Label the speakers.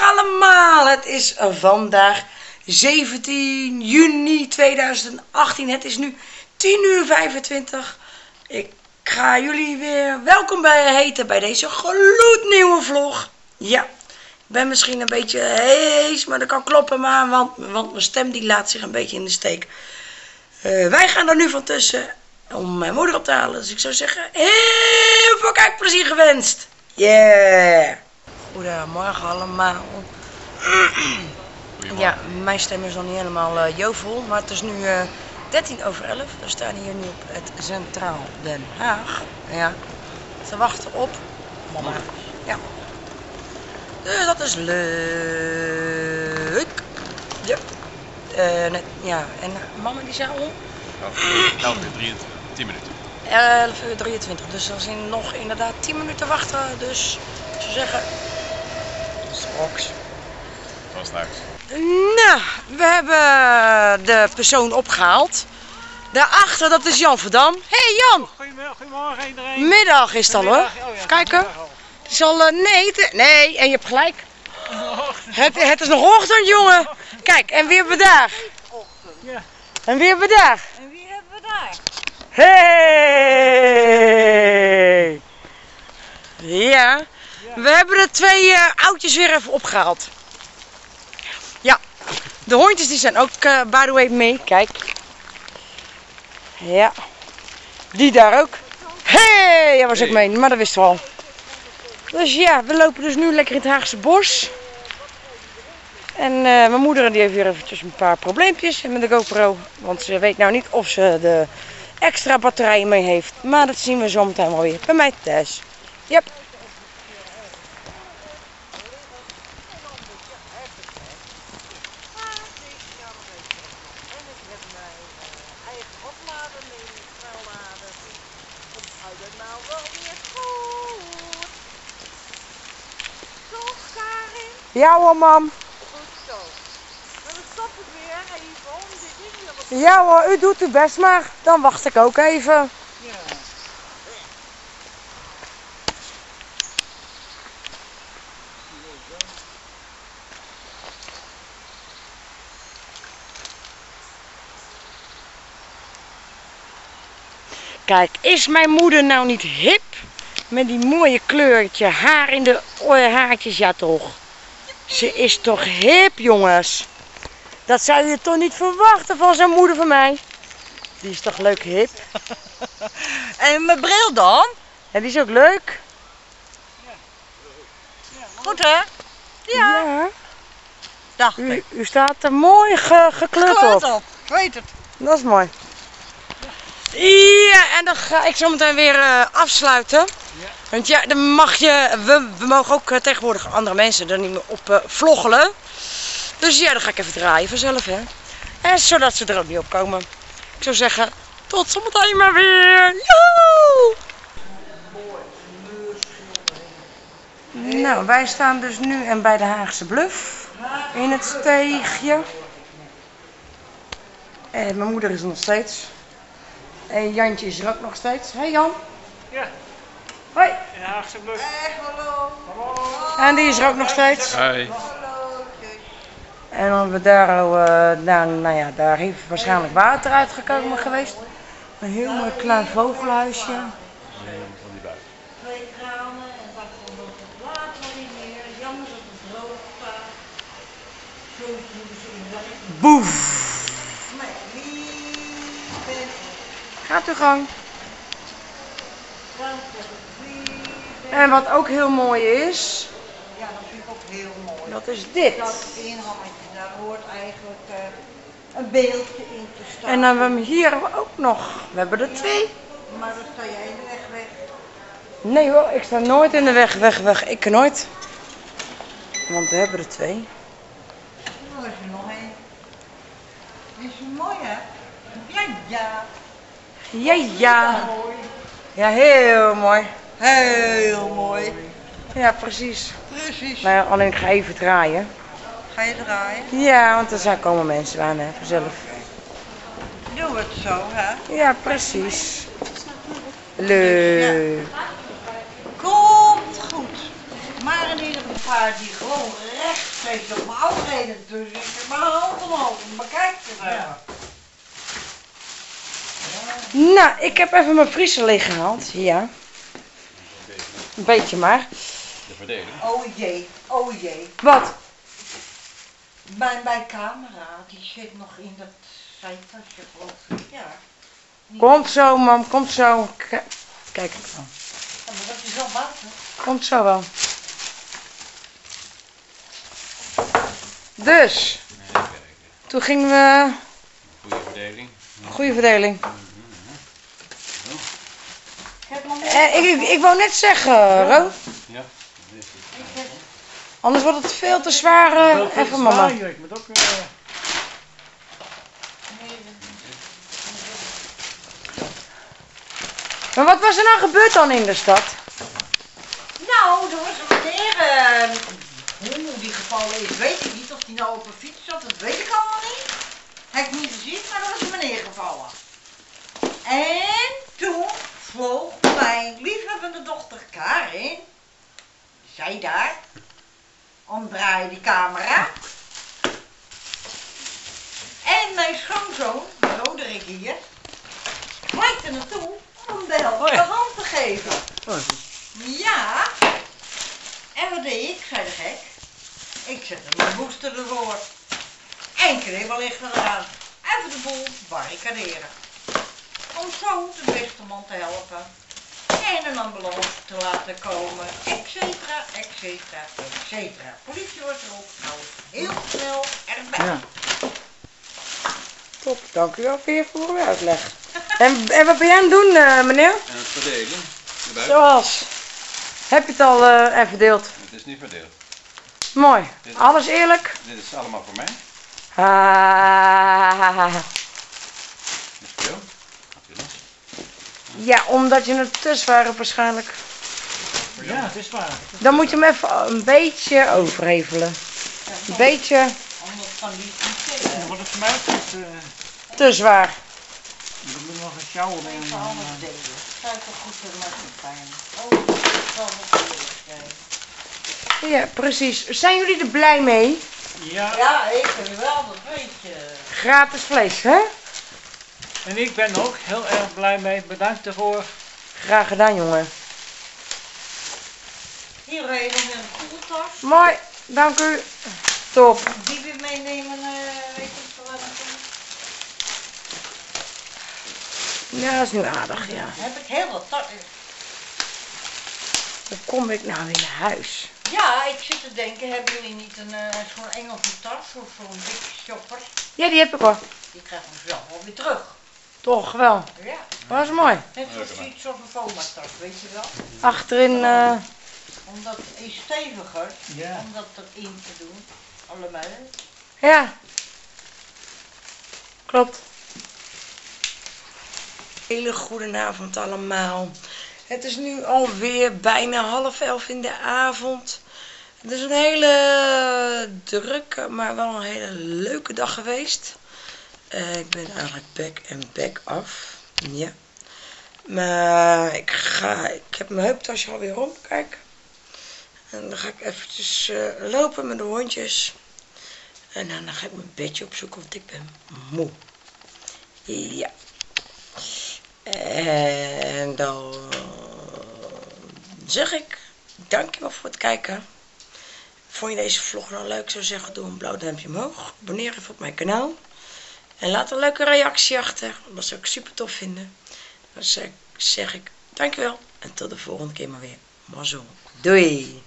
Speaker 1: Allemaal. Het is vandaag 17 juni 2018. Het is nu 10 uur 25. Ik ga jullie weer welkom bij heten bij deze gloednieuwe vlog. Ja, ik ben misschien een beetje hees, maar dat kan kloppen maar, want, want mijn stem die laat zich een beetje in de steek. Eh, wij gaan er nu van tussen om mijn moeder op te halen. Dus ik zou zeggen, heel veel kijkplezier gewenst. Yeah! Goedemorgen allemaal. Ja, mijn stem is nog niet helemaal uh, jovel, maar het is nu uh, 13 over 11. We staan hier nu op het Centraal Den Haag. Ja, te wachten op mama. Ja. Dus dat is leuk. Ja. Uh, net, ja, en mama die zei om?
Speaker 2: 11 uur 23, 10 minuten.
Speaker 1: 11 uur 23, dus er zijn nog inderdaad 10 minuten wachten. Dus ik zou zeggen,
Speaker 2: Tot straks.
Speaker 1: Nou, we hebben de persoon opgehaald. Daarachter, dat is Jan Verdam. Hé hey Jan!
Speaker 3: Goedemorgen iedereen.
Speaker 1: Middag is het al hoor.
Speaker 3: Oh ja,
Speaker 1: Even kijken. Het is al, eh, nee, nee, en je hebt gelijk. Het, het is nog ochtend jongen. Kijk, en wie hebben we daar?
Speaker 3: Ja.
Speaker 1: En wie hebben we daar?
Speaker 4: En wie hebben we daar?
Speaker 1: Hey! Ja, we hebben de twee eh, oudjes weer even opgehaald. Ja, de hondjes die zijn ook eh by the way mee. Kijk. Ja, die daar ook. Hey, jij was ook mee, maar dat wisten we al. Dus ja, we lopen dus nu lekker in het Haagse bos. En eh, mijn moeder die heeft weer eventjes een paar probleempjes met de GoPro. Want ze weet nou niet of ze de extra batterijen mee heeft. Maar dat zien we zo meteen wel weer bij mij thuis. Yep.
Speaker 4: Toch, Karin?
Speaker 1: Ja hoor, mam.
Speaker 4: Goed zo. Maar dan stop ik weer even om
Speaker 1: Ja hoor, u doet uw best maar. Dan wacht ik ook even.
Speaker 4: Ja.
Speaker 1: Kijk, is mijn moeder nou niet hip? Met die mooie kleurtje, haar in de eh, haartjes, ja toch. Ze is toch hip, jongens. Dat zou je toch niet verwachten van zo'n moeder van mij. Die is toch leuk hip?
Speaker 4: En mijn bril dan?
Speaker 1: En die is ook leuk.
Speaker 4: Goed hè? Ja. Dacht
Speaker 1: U,
Speaker 4: ik.
Speaker 1: u staat er mooi ge- gekleurd
Speaker 4: Gekleurd
Speaker 1: op.
Speaker 4: op. Ik weet het.
Speaker 1: Dat is mooi. Ja, en dan ga ik zo meteen weer eh, afsluiten. Want ja, dan mag je, we, we mogen ook eh, tegenwoordig andere mensen er niet meer op eh, vloggelen. Dus ja, dan ga ik even draaien vanzelf, hè. En zodat ze er ook niet op komen. Ik zou zeggen, tot zometeen maar weer. Joehoe! Nou, wij staan dus nu en bij de Haagse Bluff. In het steegje. En mijn moeder is er nog steeds. En Jantje is er ook nog steeds. Hé hey Jan.
Speaker 3: Ja, In Haagse Bluff.
Speaker 1: En die is er ook nog steeds.
Speaker 2: Hoi.
Speaker 1: En dan hebben we daar, al, eh, daar, nou ja, daar heeft waarschijnlijk water uitgekomen geweest. Een heel mooi klein vogelhuisje.
Speaker 2: Van die buik.
Speaker 4: Twee kranen en dat komt nog het water niet meer. Jammer dat het droog staat. Zo moeten ze in.
Speaker 1: Boef.
Speaker 4: Maar wie ben
Speaker 1: Gaat uw gang. En wat ook heel mooi is,
Speaker 4: Ja, dat vind ik ook heel mooi.
Speaker 1: dat is dit.
Speaker 4: Dat inhangetje, daar hoort eigenlijk eh, een beeldje in te staan.
Speaker 1: En dan hebben we hem hier ook nog. We hebben er twee.
Speaker 4: Maar dan sta jij in de weg weg.
Speaker 1: Nee hoor, ik sta nooit in de weg, weg, weg. Ik nooit. Want we hebben er twee.
Speaker 4: Dan is er nog één. Is ze mooi hè? Ja, ja.
Speaker 1: Ja, ja.
Speaker 4: Mooi.
Speaker 1: Ja, heel mooi.
Speaker 4: Heel mooi.
Speaker 1: Ja, precies.
Speaker 4: Precies.
Speaker 1: Maar ja, alleen ik ga even draaien.
Speaker 4: Ga je draaien?
Speaker 1: Ja, want er zijn komen mensen aan, hè, vanzelf.
Speaker 4: Doe het zo hè.
Speaker 1: Ja, precies. Leuk.
Speaker 4: Komt goed. Maar in ieder geval. een paar die gewoon rechtstreeks op mijn auto reden. Dus ik heb mijn hand omhoog. Maar kijk eens even.
Speaker 1: Nou, ik heb even mijn vriezer leeggehaald. Ja, een beetje maar.
Speaker 2: De verdeling.
Speaker 4: Oh jee, oh jee.
Speaker 1: Wat?
Speaker 4: Mijn, mijn camera, die zit nog in dat zijtasje geloof ik. Ja. Niet-
Speaker 1: Komt zo, mam, komt zo. Kijk,
Speaker 4: Ja, maar dat is wel buiten.
Speaker 1: komt zo wel. Dus, toen gingen we.
Speaker 2: Goede verdeling.
Speaker 1: Goede verdeling.
Speaker 4: Ik heb nog niet-
Speaker 1: Eh, ik, ik, ik wou net zeggen, Ro.
Speaker 2: Ja.
Speaker 1: Anders wordt het veel te zwaar. eh, even mama.
Speaker 3: Ik moet ook... eh,
Speaker 1: Maar wat was er nou gebeurd dan in de stad?
Speaker 4: Nou, er was een meneer, eh, hoe die gevallen is, weet ik niet. Of die nou op een fiets zat, dat weet ik allemaal niet. Heb ik niet gezien, maar er was een meneer gevallen. En toen vloog mijn liefhebbende dochter Karin, zij daar, omdraaide die camera. En mijn schoonzoon, Roderick hier, gleed er naartoe om hem de helft
Speaker 3: Oh
Speaker 4: de
Speaker 3: ja.
Speaker 4: hand te geven.
Speaker 3: oh,
Speaker 4: Ja. En wat deed ik, zei de gek? Ik zette mijn booster ervoor. En kribbellichten eraan. Even de boel barricaderen. Om zo de beste man te helpen. En een ambulance te laten komen. Etcetera, etcetera, etcetera. Politie was er ook trouwens heel snel erbij.
Speaker 3: Ja.
Speaker 1: Top, dank u wel weer voor uw uitleg. En, en wat ben jij aan het doen, eh, meneer?
Speaker 2: En het verdelen. Erbij.
Speaker 1: Zoals. Heb je het al eh even verdeeld?
Speaker 2: Het is niet verdeeld.
Speaker 1: Mooi. Alles eerlijk?
Speaker 2: Dit is allemaal voor mij.
Speaker 1: Ah,
Speaker 2: Dit is voor jou. Natuurlijk.
Speaker 1: Ja, omdat je het te zwaar hebt waarschijnlijk.
Speaker 3: ja, het is waar.
Speaker 1: Dan moet je hem even een beetje overhevelen. Een beetje
Speaker 4: Anders kan die niet
Speaker 3: En
Speaker 4: zitten.
Speaker 3: dan wordt het voor mij niet, eh,
Speaker 1: te zwaar.
Speaker 3: Je moet nog een sjouw mee.
Speaker 4: Even
Speaker 3: en,
Speaker 4: anders
Speaker 3: eh,
Speaker 4: delen. Goed een pijn. Oh, dat zal.
Speaker 1: Ja, precies. Zijn jullie er blij mee?
Speaker 3: Ja,
Speaker 4: Ja, ik ben wel, dat weet je.
Speaker 1: Gratis vlees, hè?
Speaker 3: En ik ben ook heel erg blij mee. Bedankt ervoor.
Speaker 1: Graag gedaan, jongen.
Speaker 4: Hier rij je nog in een koeltas.
Speaker 1: Mooi, dank u. Top.
Speaker 4: Die weer meenemen, eh, weet je wel.
Speaker 1: Ja, dat is nu aardig, ja.
Speaker 4: Heb ik heel wat tas.
Speaker 1: Hoe kom ik nou weer naar huis?
Speaker 4: Ja, ik zit te denken, hebben jullie niet een eh, zo'n Engelse tas of zo'n dikke shopper?
Speaker 1: Ja, die heb ik wel.
Speaker 4: Die krijgen we zelf wel weer terug.
Speaker 1: Toch wel.
Speaker 4: Ja,
Speaker 1: Dat is mooi.
Speaker 4: net zoals iets als een Foma-tas, weet je wel.
Speaker 1: Achterin, eh,
Speaker 4: Omdat het is steviger,
Speaker 3: Ja.
Speaker 4: om dat erin te doen. Allemaal.
Speaker 1: ja. Klopt. Hele goede avond allemaal. Het is nu alweer bijna half elf in de avond. Het is een hele drukke, maar wel een hele leuke dag geweest. Eh, ik ben eigenlijk back en back af. Ja. Maar ik ga, ik heb mijn heuptasje alweer om, kijk. En dan ga ik eventjes eh, lopen met de hondjes. En dan ga ik mijn bedje opzoeken, want ik ben moe. Ja. En dan zeg ik dankjewel voor het kijken. Vond je deze vlog nou leuk? Zou zeggen, doe een blauw duimpje omhoog. Abonneer even op mijn kanaal. En laat een leuke reactie achter. Dat zou ik super tof vinden. Dan zeg, ik dankjewel. En tot de volgende keer maar weer. Mazzel. Doei.